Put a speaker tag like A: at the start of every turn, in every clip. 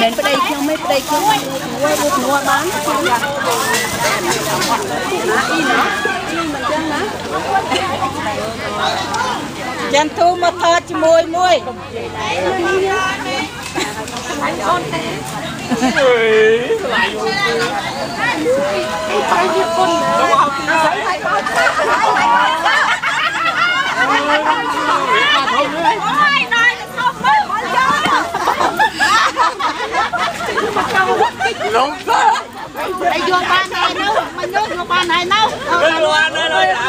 A: មែនប្ត
B: ីខ្ញុំទេប្តីខ្ញុំមួយមួយមួយបានខ្ញុំអីណាអីមិនចឹងណា
A: ចាន់ទូមកថតជាមួយមួយ
B: អូនទេអើ
C: យឆ្លាយយូរ
B: ទៅបាយយីគុណទៅហៅពីណា លងទៅ
A: ឯយកបានហើយនោះមិនយកយកបានហើយនោះទៅលាន់
D: ហើយ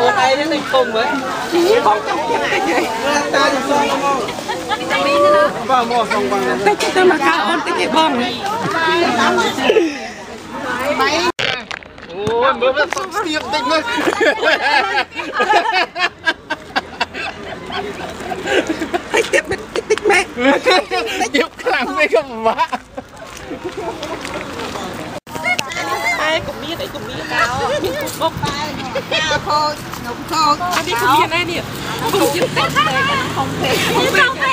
C: Ủa tay nó này
B: vậy
C: Ta dùng xong không? Vào mua xong bằng
B: Tích cho tôi Ai cũng biết, ai cũng biết nào bốc
A: tay khô nụng khô à, đi không yên
B: em đi
A: không yên tết không phê không
B: phê không phê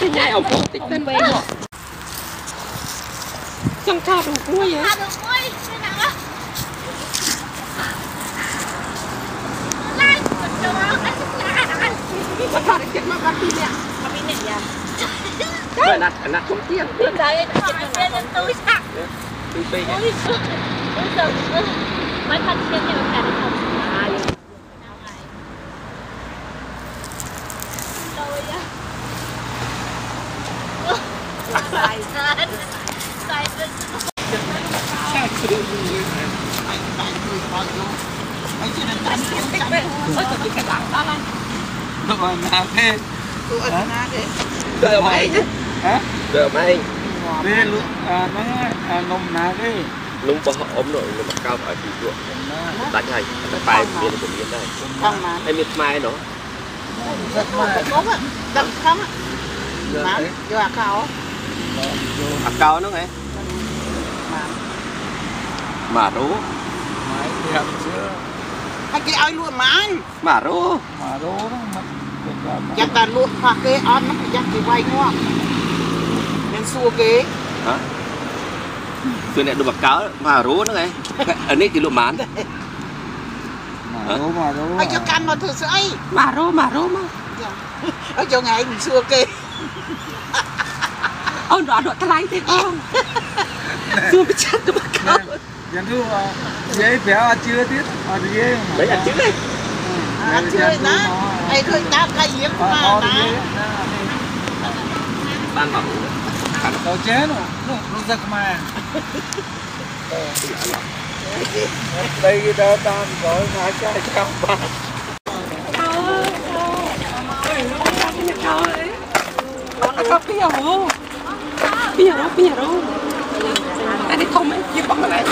B: cái nhai ổng cũng tích tên về họ chẳng cao đủ cuối vậy cao
A: đủ cuối thế nào á lai mình đâu á
D: bắt thằng chết mà
B: bắt đi nè
A: bắt đi nè dạ
D: cái nạt cái nạt không tiền
E: đấy cái nạt tôi sạc
D: tôi bây
F: giờ Mới
E: thân trên nhiều
F: cả đến học Sai. Sai.
E: Sai. Sai.
D: Rồi mày.
C: Hả?
D: Rồi mày.
A: Đi luôn
C: à, nó à, nồng nà cái
D: lúc bỏ ốm nội là mặt cao phải thì ruộng. Đánh hành cái bài miền của miền đây.
A: Hay
D: miền mai nó.
A: Đậm không ạ. Vô à cao
C: à
D: cao nó nghe mà rú.
A: Hay cái ai luôn mà anh.
D: Mà rú.
C: Mà rú chắc là
A: luôn hoa kế ăn nó chắc cái vay ngon nên xua kế
D: hả? Chuyện này đồ bạc cáo mà rú nữa ngay anh ấy thì lụm mán
C: Mà rú mà rú anh chỗ cam mà
A: thử sữa
B: Mà rú mà rú mà.
A: Anh cho ngày mình xưa kì
B: Ông đó đọa ta lái thế không?
C: Xưa
B: bị chết đồ bạc cáo. Dạ. Dạ,
C: Dân thu ờ, dễ béo ăn chưa tiết Ăn ờ, dễ mà. Đấy ăn chưa
D: đấy
C: Ăn chưa đấy anh Ấy dạ, thôi ta
A: cái giếng ờ, mà
D: Bạn bảo
C: ចូលចេះនោះនោះនោះសាខ្មែរតែគេដើរតាមចូលណាចាស់ចាំបាទ
B: ក៏ពីអរពីអរពីអរតែនេះធំឯងជាបងម្នាក់